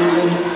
Damn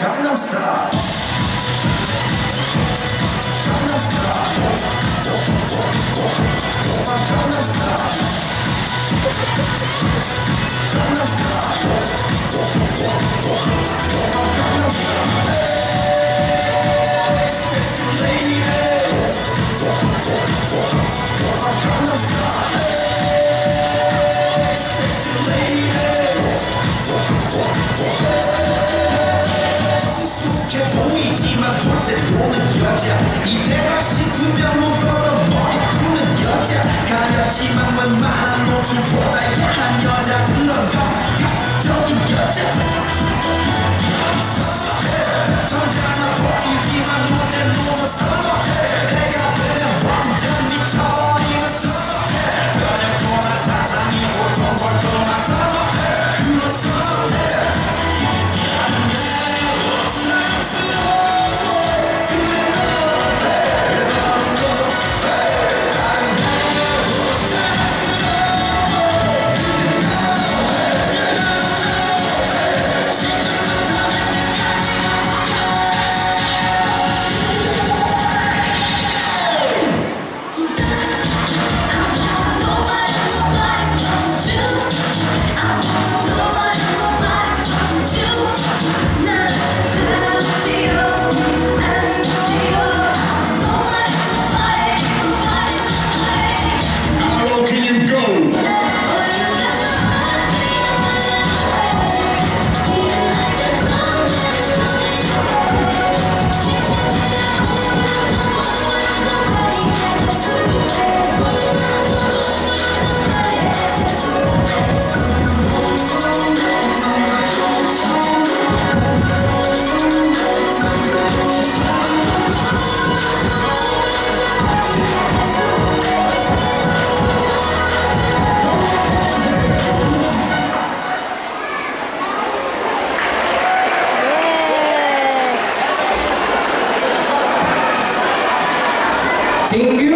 Gangnam Style. 金玉